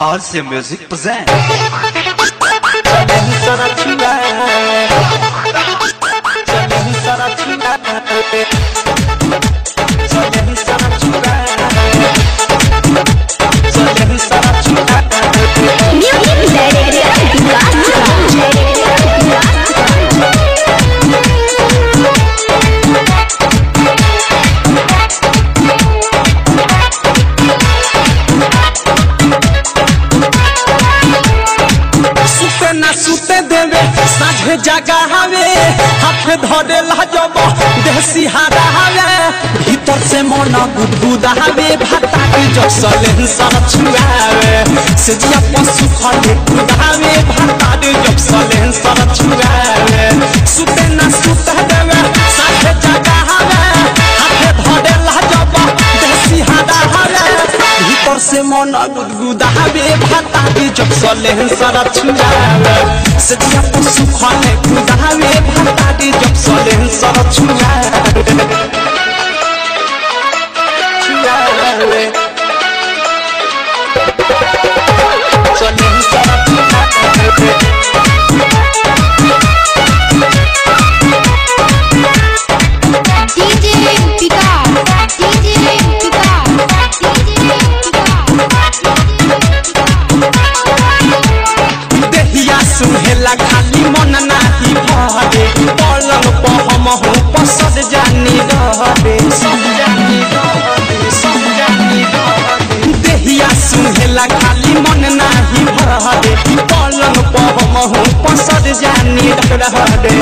RC Music presents. Music साझे जगा हवे, हाथ धरे लाजब देसी हारा हवे। भीतर से मन गुदगुदा हवे, भाता के जसले सर छुआवे से जिया पशु खले कुदावे भाता के जसले सर छुआवे सुते ना सुते देवे, साझे जगा हवे। हाथ धरे लाजब देसी हारा हवे। भीतर से मन गुदगुदावे सोले के जसले सर छुआवे से जिया पशु खले कुदावे भाता के जसले सर छुआवे खाली मन नाही भरे पलंग पर हम हो पसद जानी रहबे देहिया सुहेला खाली मन नाही भरे पलंग पर हम हो पसद जानी रहबे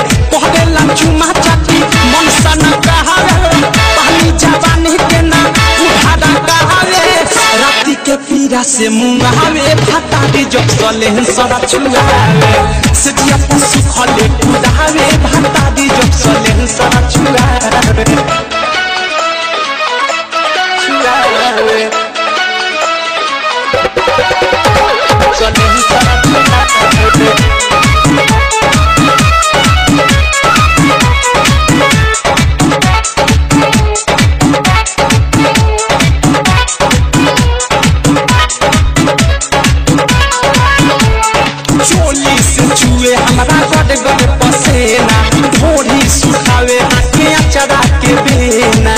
मुंगावे भाता जब सले सरा छुआवे से जिया खले कुदावे भाता दे जब सले सरा छुआवे हमारा गड गड पसेना। ढोढ़ी सुखावे हाथे चरा के बेना।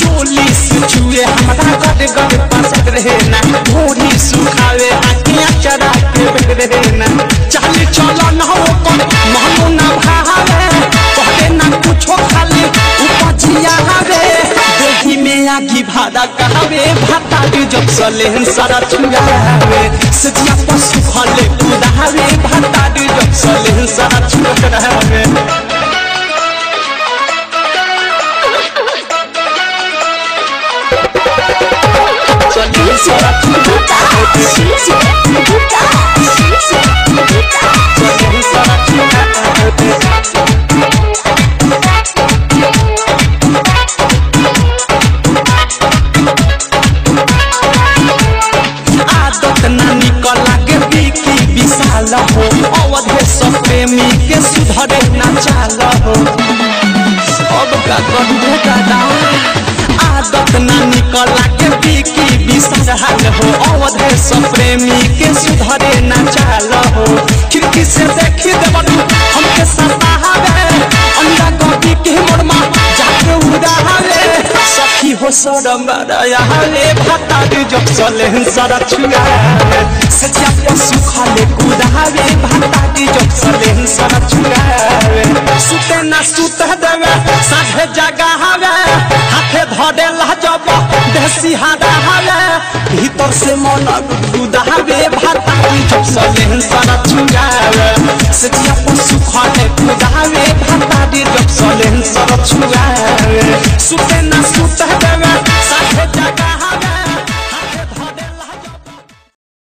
चोली से छुए सुखावे हाथे अचरा के बेना। चल भादा कहवे भाता के जब सले सारा चुगावे सजिया पशु खले कुदावे, भाता के जब सले सारा चुगावे सले सारा छुआवे अब का करबो आदत ना निकल लागे बिकी विशाल हो अवधे सब प्रेमी के सुधरे ना चाल हो खिड़की से देखी देवनु हमके सतावे अंडा कॉपी के मोरमा जाके उड़ावे सखी हो सरम बड़ायाले भाता दे जब चले सरा छुआवे सचिया पशु खाले कुदावे भाता दे जब चले सरा सिहादा भीतर से मन खुदावे भाताई जब सलेहन सारा चुगावे सचिया पुन सुखाने खुदावे भाताई जब सलेहन सारा चुगावे सुपेन